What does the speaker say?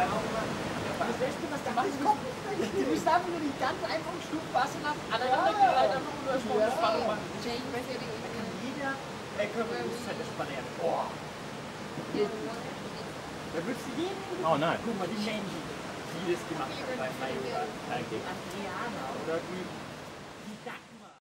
das Beste, was da machen müssen, Du musst einfach nur die ganz einfachen Stufen Wasser nach aneinander gereiht, einfach nur das Spannung machen. Jeder Körperbewusstsein ist spannend. Boah. Da würdest du jeden. Oh nein. Guck mal, die Menschen, die das gemacht haben bei Adriana oder wie.